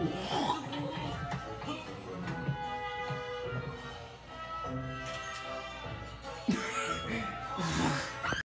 Yeah.